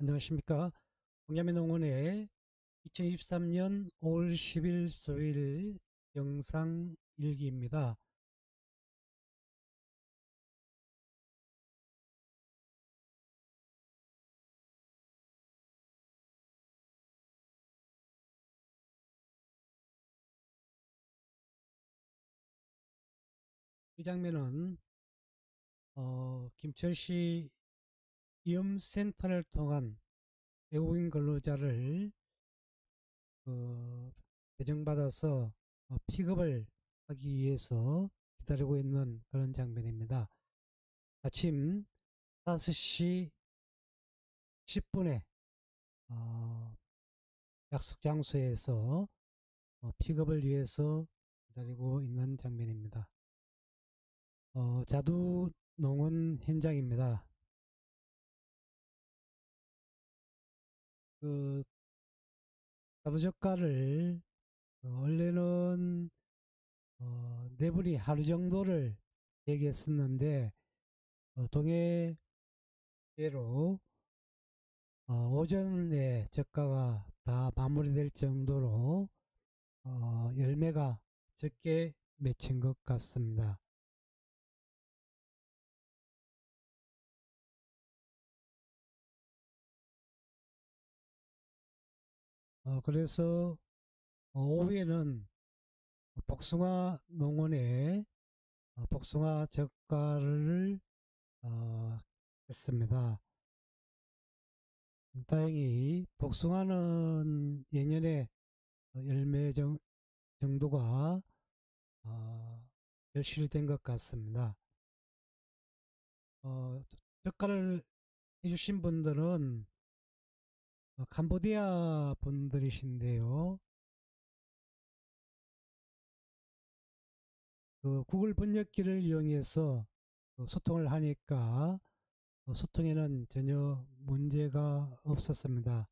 안녕하십니까. 공야매 농원의 2023년 5월 10일 수요일 영상 일기입니다. 이 장면은 어, 김철시 이음센터를 통한 외국인 근로자를 그 배정받아서 어, 픽업을 하기 위해서 기다리고 있는 그런 장면입니다. 아침 5시 10분에 어, 약속 장소에서 어, 픽업을 위해서 기다리고 있는 장면입니다. 어, 자두 농원 현장입니다. 그 어, 원래는 어, 내분이 하루 정도를 얘기했었는데 어, 동해대로 어, 오전에 젓가가 다 마무리될 정도로 어, 열매가 적게 맺힌 것 같습니다. 어, 그래서 어, 오후에는 복숭아 농원에 어, 복숭아 젓가를 어, 했습니다. 다행히 복숭아는 예년에 열매 정, 정도가 어, 결실된 것 같습니다. 어, 젓가를 해주신 분들은 어, 캄보디아 분들이신데요. 그 구글 번역기를 이용해서 그 소통을 하니까 어, 소통에는 전혀 문제가 없었습니다.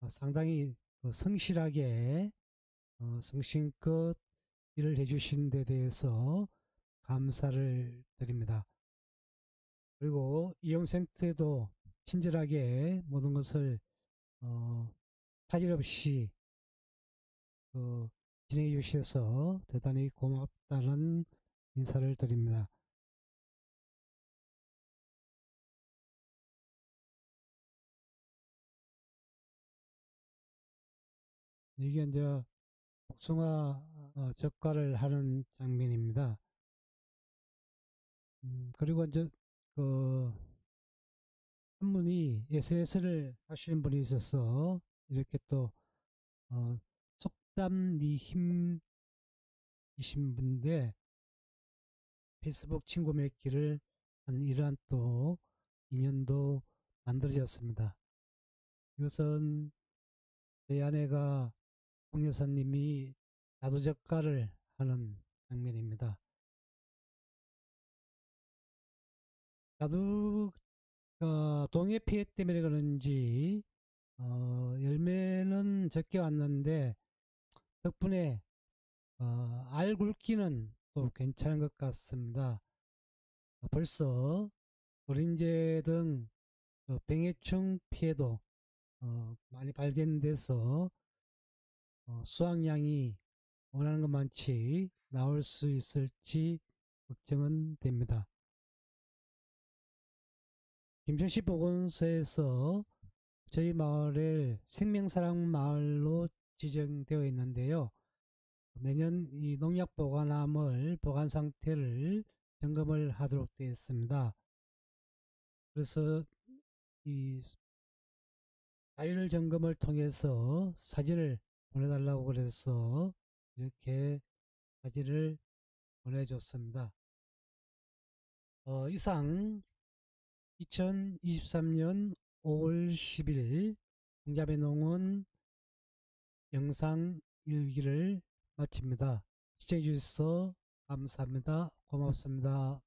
어, 상당히 그 성실하게 성심껏 일을 해주신 데 대해서 감사를 드립니다. 그리고 이용센터도 친절하게 모든 것을 어, 타질 없이 그 진행해 주셔서 대단히 고맙다는 인사를 드립니다. 이게 이제 복숭아 어, 젓갈을 하는 장면입니다. 음, 그리고 이제 그 한 분이 SNS를 하시는 분이 있어서 이렇게 또 어, 속담니힘이신 분인데 페이스북 친구 맺기를 한 이러한 또 인연도 만들어졌습니다. 이것은 제 아내가 홍 여사님이 나도젓가를 하는 장면입니다. 나도 어, 동해 피해 때문에 그런지 어, 열매는 적게 왔는데 덕분에 어, 알 굵기는 또 괜찮은 것 같습니다. 어, 벌써 어린제 등 어, 병해충 피해도 어, 많이 발견돼서 어, 수확량이 원하는 것만치 나올 수 있을지 걱정은 됩니다. 김천시 보건소에서 저희 마을을 생명사랑 마을로 지정되어 있는데요. 매년 이 농약 보관함을 보관 상태를 점검을 하도록 되어 있습니다. 그래서 이 자율 점검을 통해서 사진을 보내달라고 그래서 이렇게 사진을 보내줬습니다. 어, 이상 2023년 5월 10일 공자배 농원 영상 일기를 마칩니다. 시청해 주셔서 감사합니다. 고맙습니다.